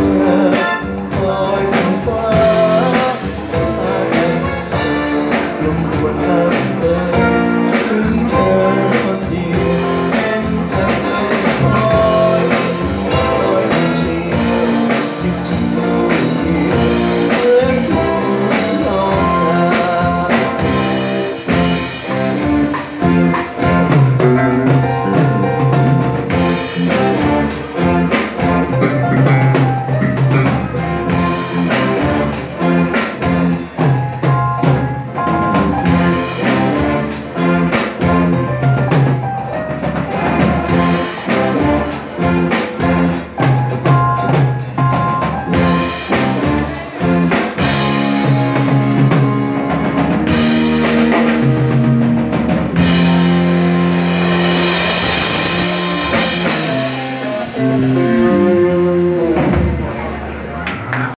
after